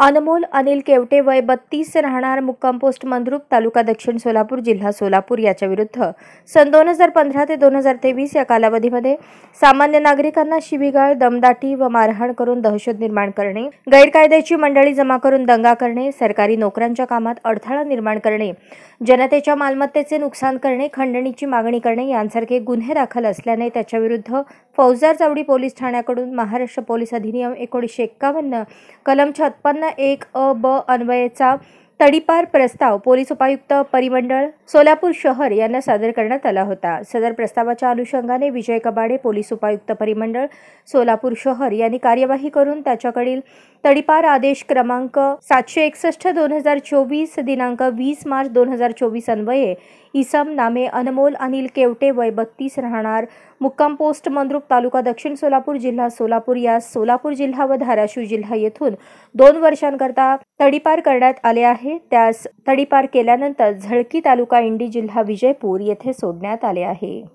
अनमोल अनिल केवटे वय बत्तीस राहणार मुक्काम पोस्ट मंद्रुप तालुका दक्षिण सोलापूर जिल्हा सोलापूर याच्या विरुद्ध सन दोन हजार पंधरा ते दोन हजार तेवीस या कालावधीमध्ये सामान्य नागरिकांना शिबिगाळ दमदाटी व मारहाण करून दहशत निर्माण करणे गैरकायद्याची मंडळी जमा करून दंगा करणे सरकारी नोकऱ्यांच्या कामात अडथळा निर्माण करणे जनतेच्या मालमत्तेचे नुकसान करणे खंडणीची मागणी करणे यांसारखे गुन्हे दाखल असल्याने त्याच्याविरुद्ध फौजदार चावडी पोलीस ठाण्याकडून महाराष्ट्र पोलीस अधिनियम एकोणीसशे एक्कावन्न कलम छप्पन्न एक अ ब अन्वयाचा तडीपार प्रस्ताव पोलीस उपायुक्त परिमंडळ सोलापूर शहर यांना सादर करण्यात आला होता. सदर प्रस्तावाच्या अनुषंगाने विजय कबाडे पोलीस उपायुक्त परिमंडळ सोलापूर शहर यांनी कार्यवाही करून त्याच्याकडील तडीपार आदेश क्रमांक सातशे एकसष्ट दोन हजार चोवीस दिनांक वीस मार्च दोन हजार चोवीस अन्वये इसम नामे अनमोल अनिल केवटे वय बत्तीस राहणार. मुक्काम पोस्ट मंद्रुप तालुका दक्षिण सोलापूर जिल्हा सोलापूर या सोलापूर जिल्हा व धाराशिव जिल्हा येथून दोन वर्षांकरता तडीपार करण्यात आले आहे. आहे. त्यास तडीपार केल्यानंतर झळकी तालुका इंडी जिल्हा विजयपूर येथे सोडण्यात आले आहे.